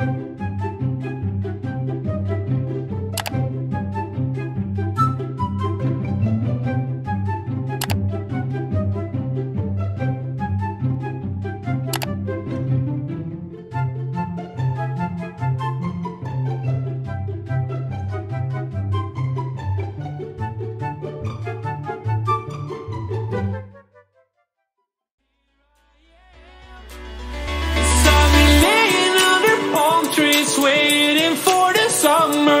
I've summer,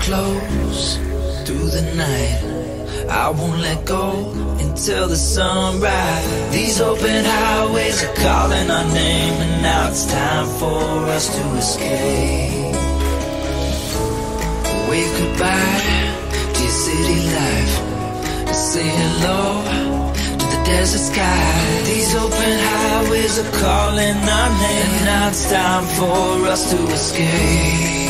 Close through the night. I won't let go until the sunrise. These open highways are calling our name, and now it's time for us to escape. Wave goodbye to your city life. and Say hello to the desert sky. These open highways are calling our name, and now it's time for us to escape.